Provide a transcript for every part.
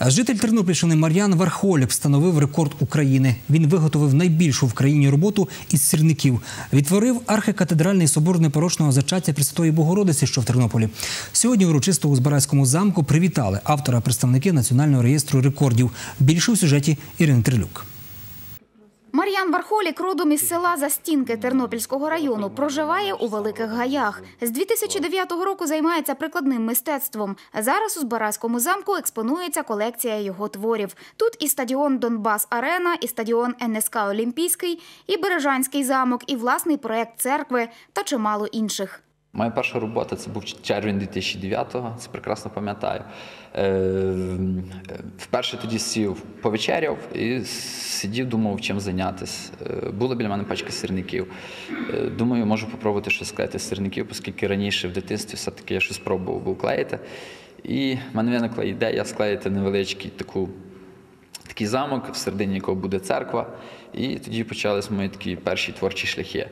Житель Тернопільщини Мар'ян Вархолік встановив рекорд України. Він виготовив найбільшу в країні роботу із сірників. Відтворив архикатедральний собор непорочного зачаття Пресвятої Богородиці, що в Тернополі. Сьогодні урочисто у Збаразькому замку привітали автора представники Національного реєстру рекордів. Більше у сюжеті Ірини Трилюк. Мар'ян Вархолік родом із села Застінки Тернопільського району. Проживає у Великих Гаях. З 2009 року займається прикладним мистецтвом. Зараз у Збаразькому замку експонується колекція його творів. Тут і стадіон Донбас Арена, і стадіон НСК Олімпійський, і Бережанський замок, і власний проект церкви та чимало інших. Моя перша робота це був червень 2009-го, це прекрасно пам'ятаю. Вперше тоді сів, повечеряв і сидів, думав, чим зайнятися. Е, Була біля мене пачка сирників. Е, Думаю, можу попробувати щось склеїти з сирників, оскільки раніше в дитинстві все-таки я щось пробував був клеїти. І в мене виникла ідея склеїти невеличкий таку. Такий замок, всередині якого буде церква, і тоді почались мої такі перші творчі шляхи.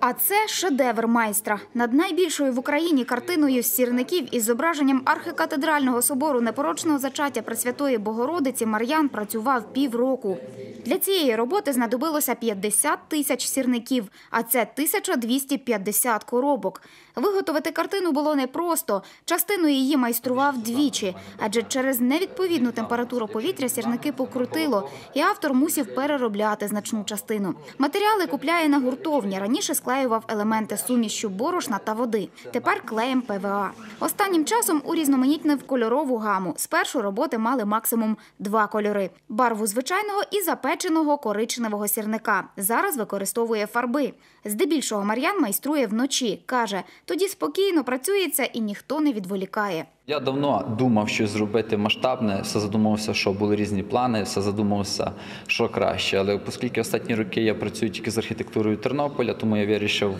А це шедевр майстра. Над найбільшою в Україні картиною з сірників із зображенням архикатедрального собору непорочного зачаття Пресвятої Богородиці Мар'ян працював півроку. Для цієї роботи знадобилося 50 тисяч сірників, а це 1250 коробок. Виготовити картину було непросто. Частину її майстрував двічі, адже через невідповідну температуру повітря сірники покрутило, і автор мусів переробляти значну частину. Матеріали купляє на гуртовні. Раніше склеював елементи сумішю борошна та води. Тепер клеєм ПВА. Останнім часом урізноманітнив кольорову гаму. Спершу роботи мали максимум два кольори: барву звичайного і запеченого коричневого сірника. Зараз використовує фарби. Здебільшого Мар'ян майструє вночі. каже, тоді спокійно працюється і ніхто не відволікає. Я давно думав, що зробити масштабне, все задумувався, що були різні плани, все задумувався, що краще. Але оскільки останні роки я працюю тільки з архітектурою Тернополя, тому я вирішив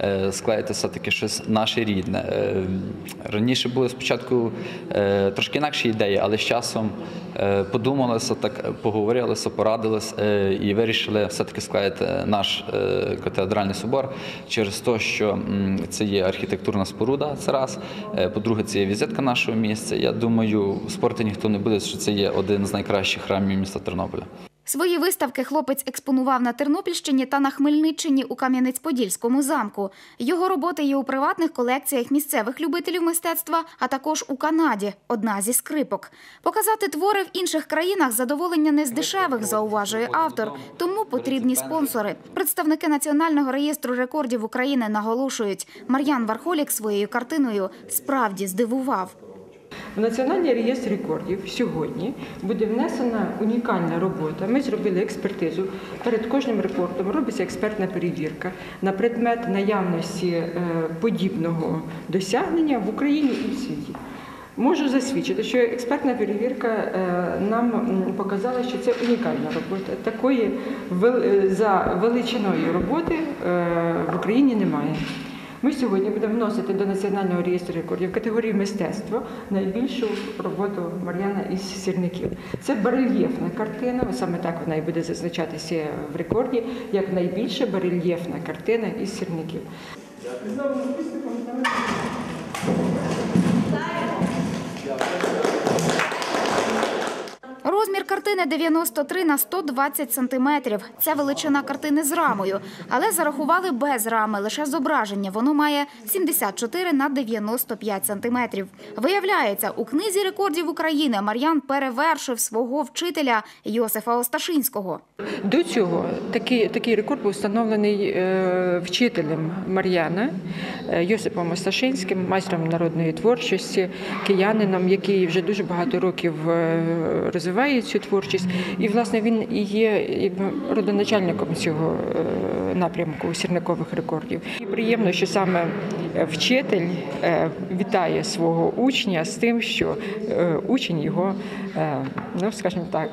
е, склеїти все-таки щось наше рідне. Е, раніше були спочатку е, трошки інакші ідеї, але з часом подумалися, так поговорилися, порадилися і вирішили все-таки склеїти наш катедральний собор через те, що це є архітектурна споруда, це раз. По-друге, це є візитка нашого місця. Я думаю, спорти ніхто не буде, що це є один з найкращих храмів міста Тернополя. Свої виставки хлопець експонував на Тернопільщині та на Хмельниччині у Кам'янець-Подільському замку. Його роботи є у приватних колекціях місцевих любителів мистецтва, а також у Канаді одна зі скрипок. Показати твори в інших країнах задоволення не з дешевих, зауважує автор. Тому потрібні спонсори. Представники Національного реєстру рекордів України наголошують, Мар'ян Вархолік своєю картиною справді здивував. В Національний реєстр рекордів сьогодні буде внесена унікальна робота. Ми зробили експертизу. Перед кожним рекордом робиться експертна перевірка на предмет наявності е, подібного досягнення в Україні і в світі. Можу засвідчити, що експертна перевірка е, нам показала, що це унікальна робота. Такої е, за величиною роботи в Україні немає. Ми сьогодні будемо вносити до Національного реєстру рекордів категорії мистецтва найбільшу роботу Мар'яна із сірників. Це барельєфна картина, саме так вона і буде зазначатися в рекорді, як найбільша барельєфна картина із сірників. Розмір картини 93 на 120 сантиметрів. Це величина картини з рамою, але зарахували без рами, лише зображення. Воно має 74 на 95 сантиметрів. Виявляється, у книзі рекордів України Мар'ян перевершив свого вчителя Йосифа Осташинського. До цього такий, такий рекорд був встановлений е, вчителем Мар'яна е, Йосипом Осташинським, майстром народної творчості, киянином, який вже дуже багато років е, розвиває цю творчість. І, власне, він і є родоначальником цього напрямку сірникових рекордів. І приємно, що саме вчитель вітає свого учня з тим, що учень його, ну скажімо так,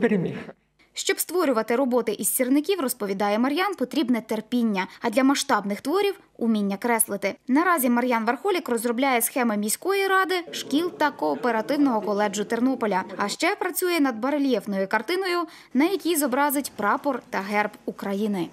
переміг. Щоб створювати роботи із сірників, розповідає Мар'ян, потрібне терпіння, а для масштабних творів уміння креслити. Наразі Мар'ян Вархолік розробляє схеми міської ради, шкіл та кооперативного коледжу Тернополя. А ще працює над барельєфною картиною, на якій зобразить прапор та герб України.